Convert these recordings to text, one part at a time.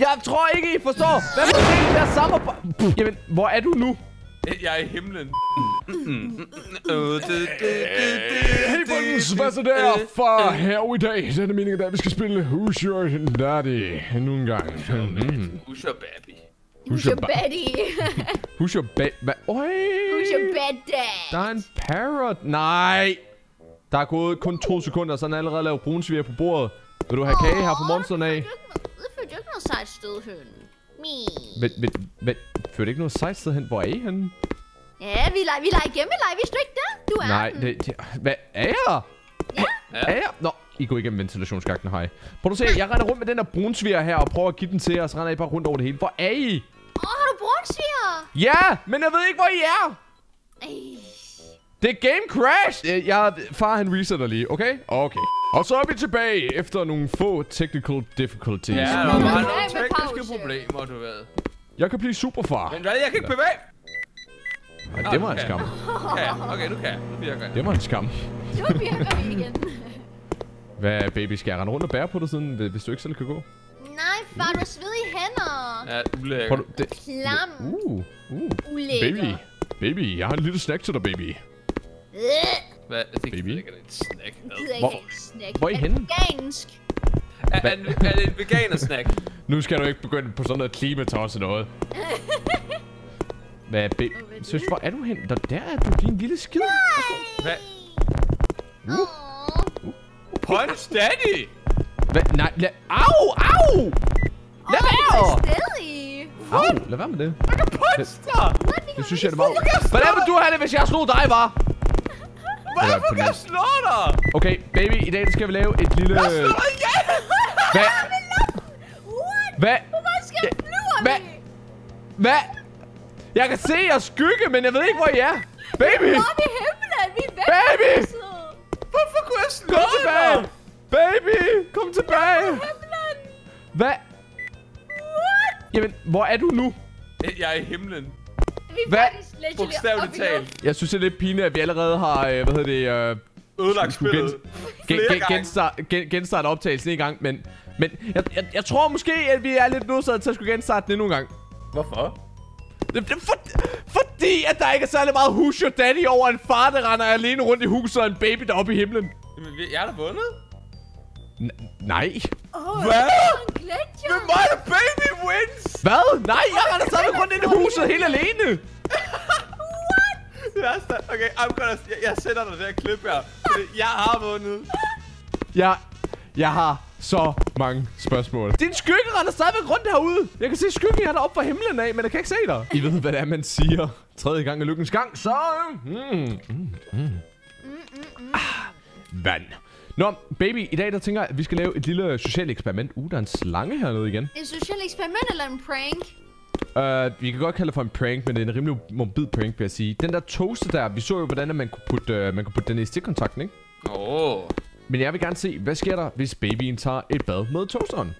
Jeg tror ikke, I forstår. Hvad for det der samarbejde? Jamen, hvor er du nu? Jeg er i himlen. Hey folkens, hvad så der for her i dag? Det er det meningen, at vi skal spille Who's Your Daddy endnu en gang. Mm. Usher baby. Who's your baddie? Who's your ba... Hvad? Øj! Who's your bad Der dad? er en parrot. Nej! Der er gået kun to sekunder, så han allerede lavet brunsviger på bordet. Vil du have kage her fra monsterne af? Sejt sted hen. Me. Men, men, men, fører det ikke noget sejt sted hen? Hvor er I henne? Ja, vi leger, vi leger gemmeleje. Vidste du ikke det? Du er Nej, den. det, det, hvad er jeg? Ja. Er jeg? Nå, I går igennem ventilationsskakten, hej. Prøv at se, jeg render rundt med den der brunsviger her og prøver at give den til jer, og så render I bare rundt over det hele. Hvor er I? Åh, har du brunsviger? Ja, men jeg ved ikke, hvor I er. Ej. Det er game crash. Jeg, jeg, far, han resetter lige, okay? Okay. Og så er vi tilbage efter nogle få technical difficulties. Ja, der var nogle tekniske problemer, du ved. Jeg kan blive superfar. Men hvad, jeg kan ikke bevæge. Ej, det var en okay. skam. Okay, okay, nu kan jeg. Nu virker jeg. Det var en skam. Nu virker vi igen. Hvad, baby, skal jeg rende rundt og bære på dig siden, hvis du ikke selv kan gå? Nej, far, du har svedige hænder. Ja, ulækker. Prøv, det, Klam. uh, uh, Ulækker. baby. Baby, jeg har en lille snack til dig, baby. Hvad? Det. Baby. er en snack. Hvor- ikke snack. hvor er I Er henne? det Vegansk. Er, er, er det en veganer-snack? Nu skal du ikke begynde på sådan noget klimatos og noget. Hvad, er det? Søs, hvor er du hen? Der, der er du, din lille skid. Hvad? Åh. Punch Daddy! Hvad? Nej, lad... Au, au! Lad være! Stadig. Au, lad være med det. Jeg kan punch dig! Det synes jeg, det var... Hvordan vil du have det, hvis jeg slog dig, var? Hvorfor kan jeg slå dig? Okay, baby, i dag skal vi lave et lille... Jeg slår dig igen! Hvad? What? Hvad? Hvor skal jeg flyve Hvad? Hvad? Jeg kan se jer skygge, men jeg ved ikke, hvor I er. Baby! Op i himlen. Vi er væk. Baby! Hvorfor kunne jeg slå Kom tilbage! dig? Baby! Kom tilbage! Himlen. Hvad? What? Jamen, hvor er du nu? Jeg er i himlen. Vi Hvad? Bogstaveligt oppe talt. Jeg synes, det er lidt pinligt, at vi allerede har, øh, hvad hedder det, øh, Ødelagt spillet. gen- gen- genstart, gen, genstarte optagelsen en gang, men, men jeg, jeg, jeg tror måske, at vi er lidt nødsaget til at skulle genstarte den endnu en gang. Hvorfor? Det, det, for, fordi, at der ikke er særlig meget hush your daddy over en far, der render alene rundt i huset og en baby deroppe i himlen. Jamen, vi- jeg er da vundet. N- nej. Åh, Hvad? Men mig og baby wins! Hvad? Nej, jeg render stadig rundt ind i huset helt alene. Så- Okay, I'm gonna, jeg, jeg sender dig det her klip her. Jeg har vundet. Jeg, jeg har så mange spørgsmål. Din skygge render stadigvæk rundt herude. Jeg kan se skyggen er deroppe fra himlen af, men jeg kan ikke se dig. I ved, hvad det er, man siger. Tredje gang er lykkens gang, så... Mm, mm, mm. Ah, vand. Nå, baby, i dag der tænker jeg, at vi skal lave et lille socialt eksperiment. Uh, der er en slange hernede igen. En social eksperiment eller en prank? Uh, vi kan godt kalde det for en prank, men det er en rimelig morbid prank, vil jeg sige. Den der toaster der, vi så jo, hvordan at man kunne putte, uh, man kunne putte den i stikkontakten, ikke? Åh. Oh. Men jeg vil gerne se, hvad sker der, hvis babyen tager et bad med toasteren?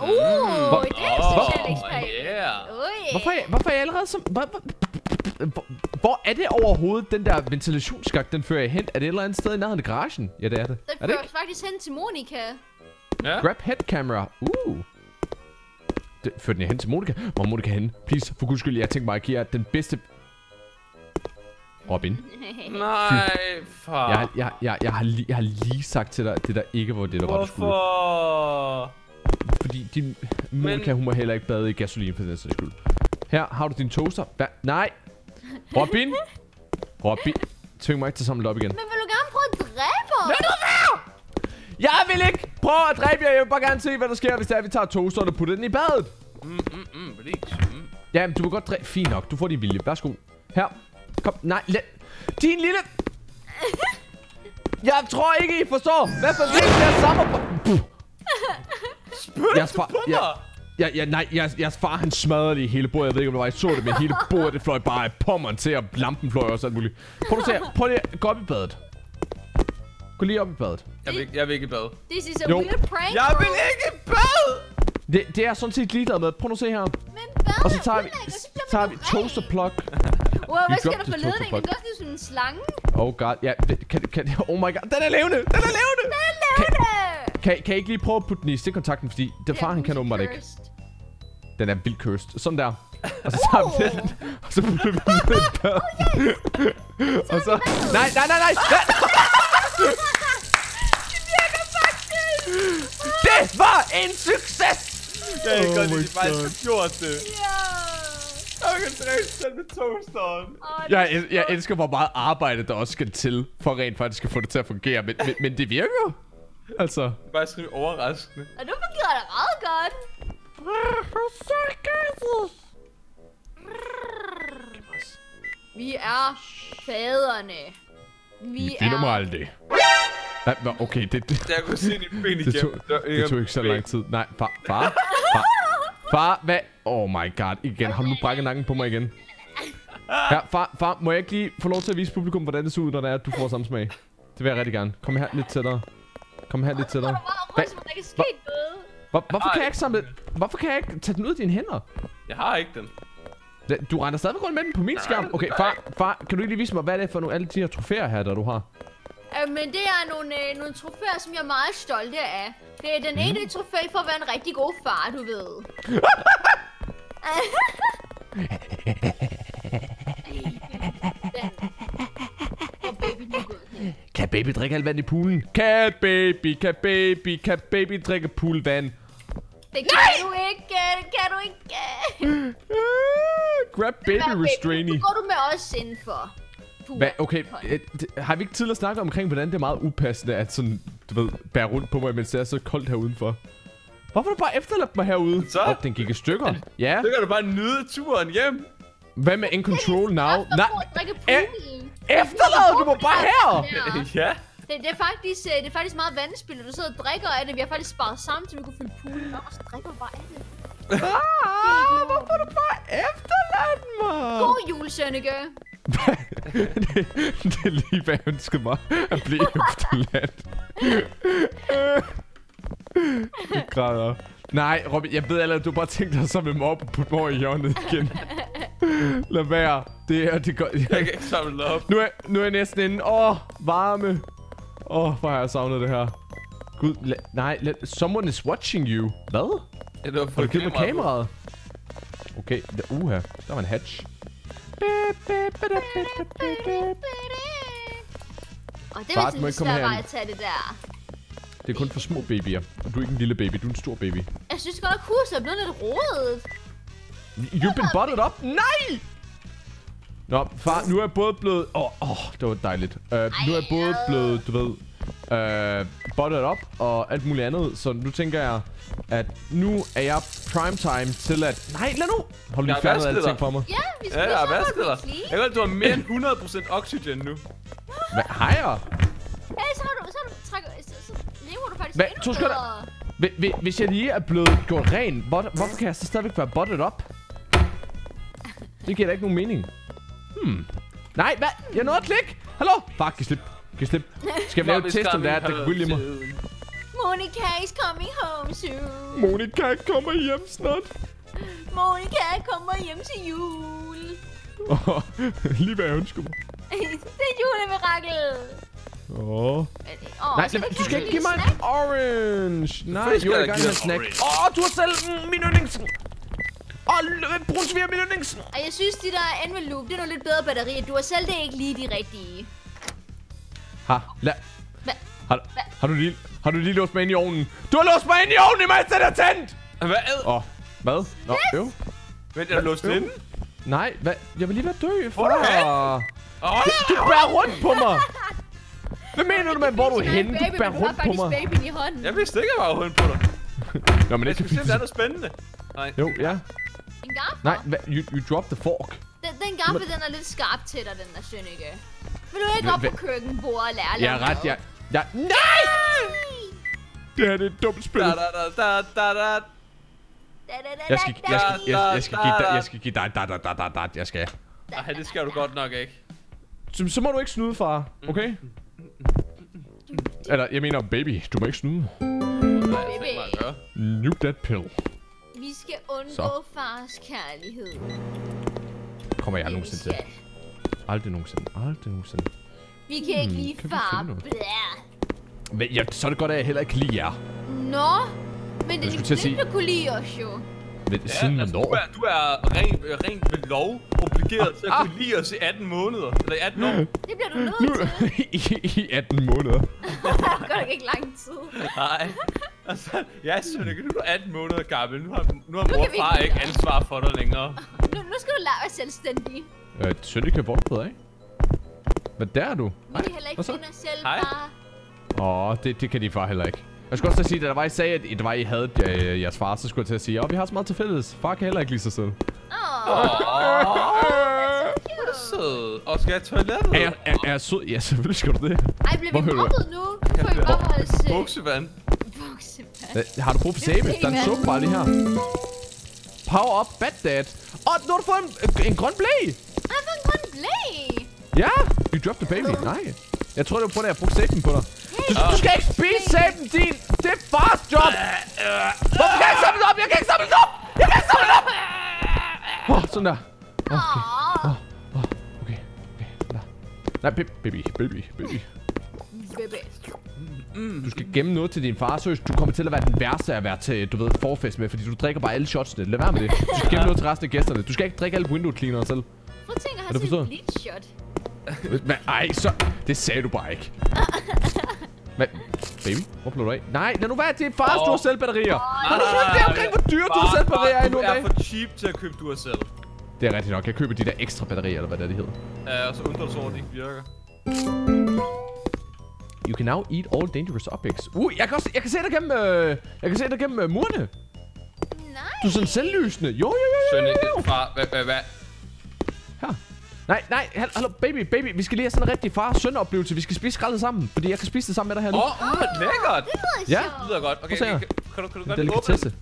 Uh, det er et social Oh, eksperiment. yeah. Ui. Hvorfor er jeg, hvorfor er jeg allerede som... Hvor, hvor, hvor, hvor er det overhovedet, den der ventilationsskak, den fører jeg hen? Er det et eller andet sted i nærheden af garagen? Ja, det er det. Den Er det fører ikke? faktisk hen til Monika. Ja. Grab head camera. Uh. Det, fører den hen til Monika? Hvor er Monika henne? Please, for guds skyld, jeg tænker mig at give jer den bedste... Robin. Nej, far. Jeg, har- jeg, jeg, jeg, har lige, jeg har lige sagt til dig, at det der ikke var det, der var det skulle. Hvorfor? Fordi din Monika, hun må heller ikke bade i gasolin for den sags skyld. Her har du din toaster. Hva? Nej. Robin. Robin. Tving mig ikke til det op igen. Men vil du gerne prøve at dræbe os? Vil du være? Jeg vil ikke prøve at dræbe jer. Jeg vil bare gerne se, hvad der sker, hvis det er, at vi tager toasteren og putter den i badet. Mm, mm, mm, please. Mm. Ja, men du vil godt dræbe. Fint nok. Du får din vilje. Værsgo. Her. Kom. Nej, lad. Din lille... Jeg tror ikke, I forstår. Hvad for det der samarbejde... Jeg du spar- på ja. Ja, nej, jeg, jeres far han smadrede lige hele bordet. Jeg ved ikke, om det var, jeg så det, men hele bordet, det fløj bare af pommeren til, og lampen fløj også alt muligt. Prøv at se her. Prøv lige at gå op i badet. Gå lige op i badet. Jeg vil, ikke- jeg vil ikke i bad. This is a Jo. weird prank. Jeg vil ikke i bad! Det, det er sådan set ligeglad med. Prøv nu at se her. Men hvad? Og så tager vi, tager vi toaster plug. Wow, hvad sker der for ledningen? Den går sådan en slange. Oh god, ja, det- kan, kan, oh my god, den er levende, den er levende! Hvad laver det? Kan, kan I ikke lige prøve at putte den i stikkontakten, fordi det far, han kan åbenbart ikke. Den er vildt cursed. Sådan der. Og så tager vi den, og så putter vi den ned i badet. og så... Nej, nej, nej, nej! nej. Det var en succes! Jeg kan Oh godt lide, at de faktisk har gjort det. Ja. Jeg kan dræbe selv med toasteren. Åh, det Jeg, jeg elsker, hvor meget arbejde der også skal til, for rent faktisk at få det til at fungere. Men, men, men det virker jo. Altså... Det er faktisk rimelig overraskende. Og nu fungerer det meget godt. Vi er fædrene. Vi Vi finder mig er... aldrig. Nej, nå, okay, det, det, Jeg kunne se dine ben det, tog, det tog ikke så lang tid. Nej, far, far, far, far, hvad? Oh my god, igen. Har du nu brækket nakken på mig igen? Ja, far, far, må jeg ikke lige få lov til at vise publikum, hvordan det ser ud, når det er, at du får samme smag? Det vil jeg rigtig gerne. Kom her lidt tættere. Kom her lidt tættere. Hvad? rundt, Hvor, hvorfor kan jeg ikke samle... Hvorfor kan jeg ikke tage den ud af dine hænder? Jeg har ikke den. Du render stadigvæk rundt med den på min skærm. Okay, far, far, kan du ikke lige vise mig, hvad det er for nogle alle de her trofæer her, der du har? Øh, men det er nogle, øh, nogle trofæer, som jeg er meget stolte af. Det er den Mhm. ene trofæ for at være en rigtig god far, du ved. Kan baby drikke alt vand i poolen? Kan baby, kan baby, kan baby drikke poolvand? Det kan du ikke, det kan du ikke. Grab baby restrainy. Nu går du med os indenfor. Hvad, okay, øh, har vi ikke tidligere snakket omkring, hvordan det er meget upassende, at sådan, du ved, bære rundt på mig, mens det er så koldt her udenfor? Hvorfor har du bare efterladt mig herude? Så? Oh, den gik i stykker. Ja. Så kan du bare nyde turen hjem. Hvad med in control now? Nej. Nej, efterlader du mig bare her? Ja. Det, det, er faktisk, øh, det er faktisk meget vandspil, du sidder og drikker af det. Vi har faktisk sparet sammen, så vi kunne fylde poolen op, og så drikker du bare af det. Ah, hvorfor du bare efterladt mig? God jul, Sønneke. det, det er lige, hvad jeg ønskede mig at blive efterladt. Jeg græder. Nej, Robin, jeg ved allerede, at du bare tænkte dig så med mig op og putte mig i hjørnet igen. Lad være. Det er, det går. Jeg kan ikke samle det op. Nu er, nu er jeg næsten inde. Åh, varme. Åh, hvor har jeg savnet det her. Gud, la, nej, la, someone is watching you. Hvad? Ja, det var Har du givet mig kameraet? Okay, uha, der var en hatch. Og det ikke til komme svært vej at tage det der. Det er kun for små babyer. Og du er ikke en lille baby, du er en stor baby. Jeg synes godt nok, huset er blevet lidt rodet. You've been butted up? Nej! Nå, far, nu er jeg både blevet... Åh, oh, oh, det var dejligt. Uh, nu er jeg både blevet, du ved... Uh, butted up og alt muligt andet. Så nu tænker jeg, at nu er jeg prime time til at... Nej, lad nu! Har du lige fjernet alting dig. for mig? Ja, vi skal Ja, jeg har så vasket dig. Jeg ved, du har mere end 100% oxygen nu. Hvad? Har jeg? Ja, så har du, så har du trækker, så, så lever du faktisk Hvad? endnu To bedre. Hvi- hvi- Hvis jeg lige er blevet gjort ren, hvor, hvorfor kan jeg så stadigvæk være butted up? Det giver da ikke nogen mening. Hmm. Nej, hvad? Jeg nåede at klikke. Hallo? Fuck, giv slip. Giv slip. Skal vi lave et test, om det er, at det kan gå mig? Monica is coming home soon. Monika kommer hjem snart. Monica kommer hjem til jul. Oh, lige hvad jeg ønsker mig. det er julemirakel. Åh. Oh. Åh, Nej, lad, du skal ikke give mig snack. en orange. Nej, jo, jeg er i gang med snack. Åh, oh, du har selv min yndlings. Åh, oh, brunsviger min yndlings. Og jeg synes, de der envelope, det er nogle lidt bedre batterier. Du har selv det ikke lige de rigtige. Ha, lad. Hvad? Har, har, du lige, har du lige låst mig ind i ovnen? Du har låst mig ind i ovnen, imens den er tændt! Hvad? Åh, oh, hvad? Nå, øv. Vent, er du låst inde? Nej, hvad? Jeg vil lige være død. Hvor er du far. Åh, Du bærer rundt på mig. Hvad mener du med, hvor er du egen henne? Du bærer har rundt på faktisk mig. jeg vidste ikke, at jeg var rundt på dig. Nå, men Jeg det skal se, om er der er noget spændende. Nej. Jo, ja. En gaffel. Nej? You, you dropped the fork. Den, den gaffel, den er lidt skarp til dig, den der Sønneke. Vil du ikke op på køkkenbordet og lære Jeg er ret, jeg... jeg nej! Det her det er et dumt spil. Da, da, da, da, da, Jeg skal, jeg skal, jeg, jeg skal give dig, jeg skal give dig, da, da, da, da, da, jeg skal. Ej, det skal du godt nok ikke. Så, så må du ikke snyde, far. Okay? Eller, jeg mener, baby, du må ikke snyde. Nej, jeg tænker mig at gøre. Nuke that pill. Vi skal undgå Så. fars kærlighed. Kommer jeg nogensinde til. Aldrig nogensinde. Aldrig nogensinde. Vi kan ikke Hmm, lide kan vi far. Men ja, så er det godt, at jeg heller ikke kan lide jer. Nå, men det skulle er at sige- kunne lide os jo. Men Ja, siden altså, du er, du er rent, rent ved lov obligeret til at Ah. kunne lide os i 18 måneder. Eller i 18 år. Det bliver du nødt til. i, I 18 måneder. Det går ikke lang tid. Nej. Altså, jeg er Sønneke, nu er du 18 måneder gammel. Nu har, nu har Nu mor kan vi og far ikke ikke ansvar for dig længere. Nu, nu skal du at være selvstændig. Øh, hvor er du blevet af? Hvad der er du? Nu kan de heller ikke finde os selv, Hej. far. Åh, det, det kan de far heller ikke. Jeg skulle også sige, at der var, I sagde, at det var, I havde øh, jeres far, så skulle jeg til at sige, at vi har så meget til fælles. Far kan heller ikke lide sig selv. Åh, Åh, cute. sød. Og skal jeg toilettet? Er er, er jeg sød? Ja, selvfølgelig skal du det. Ej, bliver vi du? mobbet nu? Nu får vi bare vores øh, Buksevand. Buksevand. Hvad, Har du brug for sæbe? Der er en suppe bare lige her. Power up, bad dad. Åh, nu har du fået en, en grøn blæ. Jeg har fået en grøn blæ. Ja, you dropped the baby. Nej. Jeg tror, det var på, at jeg brugte sæben på dig. Du, du skal ikke spise sæben, din. Det er fars job. Hvorfor kan jeg ikke samle det op? Jeg kan ikke samle det op. Jeg kan ikke samle det op. Åh, oh, sådan der. Okay, okay, sådan der. Nej, baby, baby, baby, baby. Du skal gemme noget til din far, seriøst. Du kommer til at være den værste at være til, du ved, forfest med, fordi du drikker bare alle shotsene. Lad være med det. Du skal gemme noget til resten af gæsterne. Du skal ikke drikke alle window cleaner selv. Prøv at tænke at Er have sådan shot. Men, ej, så... Det sagde du bare ikke. Men, baby, hvor blev du af? Nej, lad nu være, det er fars, Åh. du har selv batterier. Har du hørt det omkring, hvor dyrt du har selv batterier i Du er for cheap til at købe du selv. Det er rigtigt nok. Jeg køber de der ekstra batterier, eller hvad det er, de hedder. Uh, og så undrer du sig over, at det ikke virker. You can now eat all dangerous objects. Uh, jeg kan også... Jeg kan se dig gennem... Øh, jeg kan se dig gennem øh, murene. Nej. Du er sådan selvlysende. Jo, jo, jo, jo, jo, jo. Sønneke, far, hvad, hvad, hvad? Her. Nej, nej, hal- hallo, baby, baby. Vi skal lige have sådan en rigtig far-søn-oplevelse. Vi skal spise skraldet sammen, fordi jeg kan spise det sammen med dig her nu. Åh, oh, oh, lækkert! Det lyder Ja. Det lyder godt. Okay, okay, her. kan, du, kan du godt åbne.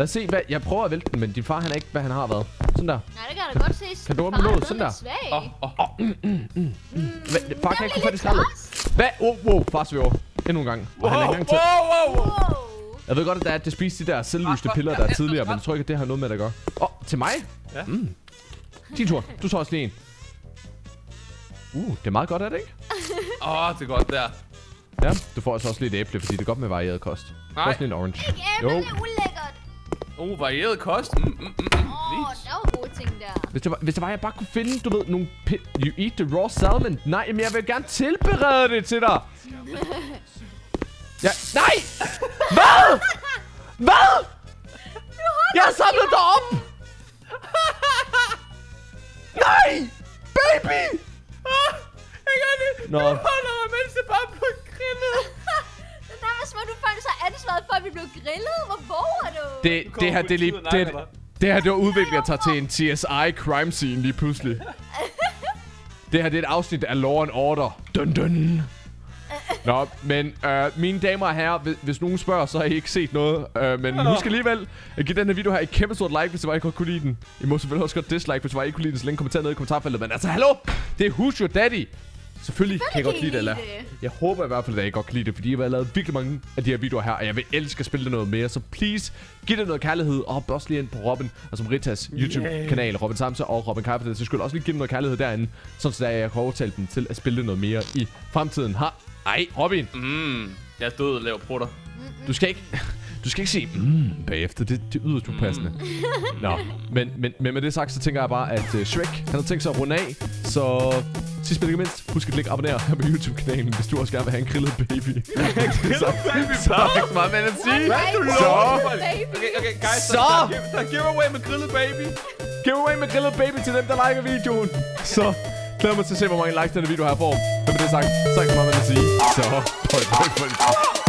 Lad os se, hvad... Jeg prøver at vælte den, men din far, han er ikke, hvad han har været. Sådan der. Nej, det kan jeg da godt se. kan du åbne låget? Sådan svag. Åh, åh, åh. Hvad, far kan Jeg ikke få lidt skraldet. Hvad? Oh, wow, far svæver. Endnu en gang. Og han er Wow, ikke engang til. wow, wow, wow. Wow. Jeg ved godt, at der er, at det spiste de der selvlysende Ah, piller, der er tidligere, men jeg tror ikke, at det har noget med det at gøre. Åh, oh, til mig? Ja. Mm. Din tur. Du tager også lige en. Uh, det er meget godt, er det ikke? Åh, det er godt der. Ja, du får altså også lidt æble, fordi det er godt med varieret kost. Nej. Også lidt en orange. Ikke æble, det er ulækkert. Oh, varieret kost. Mm, mm, mm, mm. Åh, der var gode ting der. Hvis det, var, hvis det var, jeg bare kunne finde, du ved, nogle You eat the raw salmon. Nej, men jeg vil gerne tilberede det til dig. Ja, nej! Hvad? Hvad? Jeg har samlet dig op! Nej! Baby! Ikke det? Nå. Du holder mig, mens det bare blev grillet. For, at vi blev grillet. Hvor våger du? Det, det her, det er lige... Det, det her, det var udviklet sig til en CSI crime scene lige pludselig. Det her, det er et afsnit af Law and Order. Dun dun. Nå, men øh, mine damer og herrer, hvis, hvis nogen spørger, så har I ikke set noget. Øh, men husk alligevel at give den her video her et kæmpe stort like, hvis det var, I godt kunne lide den. I må selvfølgelig også godt dislike, hvis det var, I ikke kunne lide den. Så længe kommentar nede i kommentarfeltet. Men altså, hallo! Det er Who's Your Daddy. Selvfølgelig kan jeg godt I lide det, eller? Jeg håber i hvert fald, at I godt kan lide det, fordi jeg har lavet virkelig mange af de her videoer her, og jeg vil elske at spille det noget mere. Så please, giv det noget kærlighed, og hop også lige ind på Robin, altså Ritas YouTube-kanal, Robin Samse og Robin Kai, for det så skulle også lige give dem noget kærlighed derinde, sådan så jeg kan overtale dem til at spille det noget mere i fremtiden. Har ej, Robin, Mm, jeg er død og laver prutter. du skal ikke... Du skal ikke sige mm, bagefter, det, det er yderst upassende. Nå, men, men, men med det sagt, så tænker jeg bare, at uh, Shrek, han har tænkt sig at runde af. Så sidst men ikke mindst, husk at klikke abonnere her på YouTube-kanalen, hvis du også gerne vil have en grillet baby. så, så er ikke meget at sige. Hvad du Så, lover? Baby. Okay, okay, guys, Så! Der, der, der er giveaway med grillet baby. giveaway med grillet baby til dem, der liker videoen. Så glæder mig til at se, hvor mange likes denne video her får. Men med det sagt, så er ikke så meget at sige. Så, bøj, bøj, bøj.